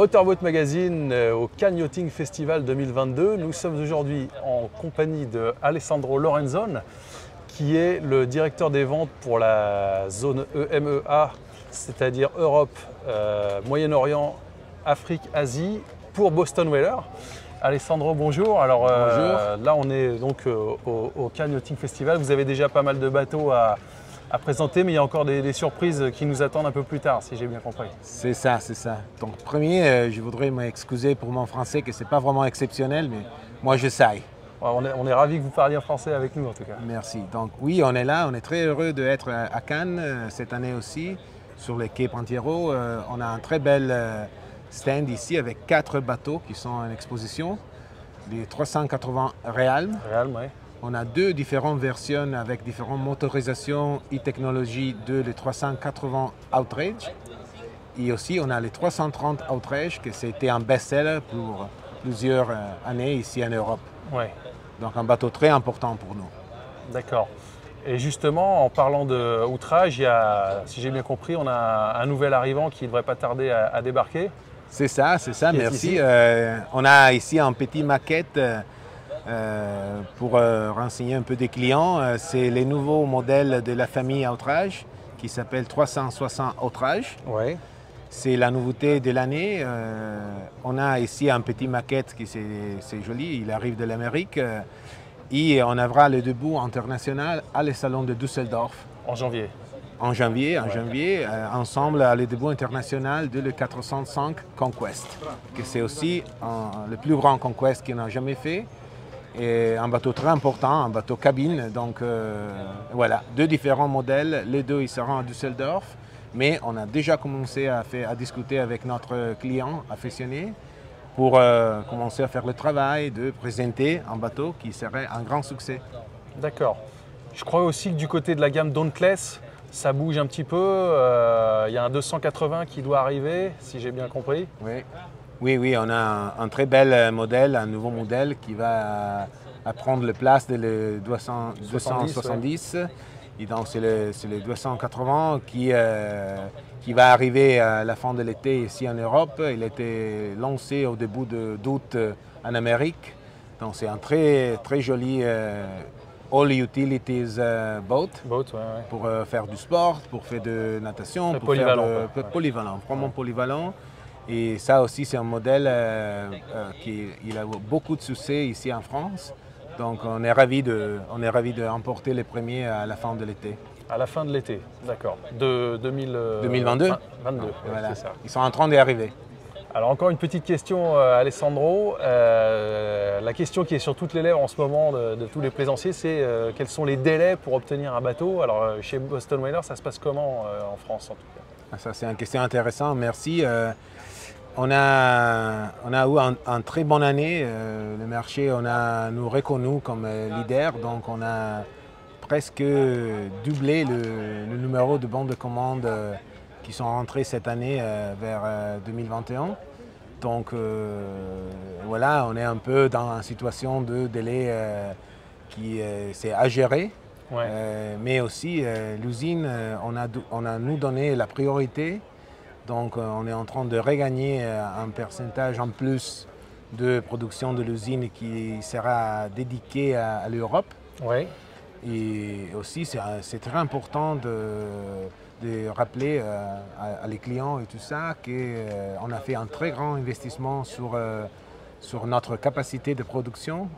Motorboat Magazine euh, au Cannes Yachting Festival 2022. Nous sommes aujourd'hui en compagnie de Alessandro Lorenzon, qui est le directeur des ventes pour la zone EMEA, c'est-à-dire Europe, euh, Moyen-Orient, Afrique, Asie, pour Boston Whaler. Alessandro, bonjour. Alors euh, là, on est donc au, Yachting Festival. Vous avez déjà pas mal de bateaux à, à présenter, mais il y a encore des, des surprises qui nous attendent un peu plus tard, si j'ai bien compris. C'est ça, c'est ça. Donc premier, euh, je voudrais m'excuser pour mon français, que c'est pas vraiment exceptionnel, mais moi j'essaye. On est, on est ravis que vous parliez en français avec nous en tout cas. Merci. Donc oui, on est là, on est très heureux d'être à à Cannes euh, cette année aussi, sur le quai Pantiero. Euh, on a un très bel stand ici avec quatre bateaux qui sont en exposition, les 380 Realm. Réal, ouais. On a deux différentes versions avec différentes motorisations et technologies de les 380 Outrage. Et aussi, on a les 330 Outrage, que c'était un best-seller pour plusieurs euh, années ici en Europe. Ouais, Donc un bateau très important pour nous. d'accord. Et justement, en parlant de outrage, il y a, si j'ai bien compris, on a un nouvel arrivant qui ne devrait pas tarder à, à débarquer. C'est ça, c'est ça, Qui merci. Euh, on a ici un petit maquette euh, pour euh, renseigner un peu des clients. Euh, c'est les nouveaux modèles de la famille Outrage qui s'appelle 360 Outrage. Ouais. C'est la nouveauté de l'année. Euh, on a ici un petit maquette qui c'est c'est joli, il arrive de l'Amérique. euh, et on aura le début international à le salon de Düsseldorf En janvier. en janvier, en janvier euh, ensemble à le début international de le 405 Conquest, que c'est aussi un- le plus grand Conquest qu'on a jamais fait. Et un bateau très important, un bateau cabine. Donc euh, voilà, deux différents modèles. Les deux, ils seront à Düsseldorf. Mais on a déjà commencé à, faire- à discuter avec notre client affectionné pour euh, commencer à faire le travail de présenter un bateau qui serait un grand succès. D'accord. Je crois aussi que du côté de la gamme Dauntless, ça bouge un petit peu. Euh, Il y a un 280 qui doit arriver, si j'ai bien compris. Oui, oui, oui, on a un, un très bel euh, modèle, un nouveau modèle qui va euh, prendre la place de le 200 270. Et donc, c'est le, c'est le 280 qui, euh, qui va arriver à la fin de l'été ici en Europe. Il a été lancé au début d'août en Amérique. Donc, c'est un très, très joli euh, all utilities euh, boat Boat, ouais, ouais. pour faire du sport, pour faire de natation, Très pour faire de- polyvalent, vraiment polyvalent. Et ça aussi, c'est un modèle euh, euh, qui il a beaucoup de succès ici en France. Donc, on est ravis de, on est ravis d'emporter les premiers à la fin de l'été. À la fin de l'été, d'accord. De 2000, euh, 2022. 22, ouais, Voilà. c'est ça. Ils sont en train d'arriver. Alors encore une petite question, euh, Alessandro. Euh, la question qui est sur toutes les lèvres en ce moment de, de tous les plaisanciers, c'est euh, quels sont les délais pour obtenir un bateau? Alors euh, chez Boston Whaler, ça se passe comment euh, en France en tout cas? Ah, Ça, c'est une question intéressante. Merci. On, a, on a eu un, un très bonne année. Euh, le marché, on a nous reconnu comme euh, leader. Donc, on a presque doublé le, le numéro de bandes de commande euh, qui sont rentrées cette année euh, vers euh, 2021. Donc, voilà, on est un peu dans une situation de délai qui c'est à gérer. Ouais. Mais aussi, l'usine, on, a, on a nous donné la priorité. Donc, euh, on est en train de regagner euh, un pourcentage en plus de production de l'usine qui sera dédié à, à l'Europe. Oui. Et aussi, c'est un- c'est très important de, de rappeler euh, à, à les clients et tout ça qu'on a fait un très grand investissement sur, euh, sur notre capacité de production.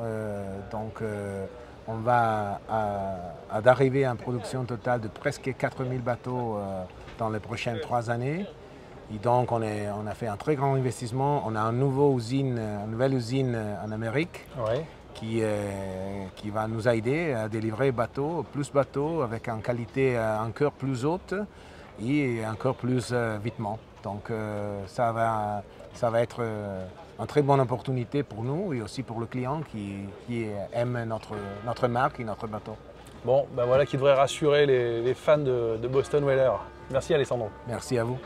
Euh, donc, euh, on va à- à d'arriver à une production totale de presque 4000 bateaux euh, dans les prochaines trois années. Et donc, on, est, on a fait un très grand investissement. On a une nouvelle usine, une nouvelle usine euh, en Amérique qui, euh, qui va nous aider à délivrer bateaux, plus bateaux avec une qualité euh, encore plus haute et encore plus euh, vitement. Donc euh, ça, va, ça va être une très bonne opportunité pour nous et aussi pour le client qui, qui aime notre, notre marque et notre bateau. Bon, ben voilà qui devrait rassurer les, fans de, de Boston Whaler. Merci Alessandro. Merci à vous.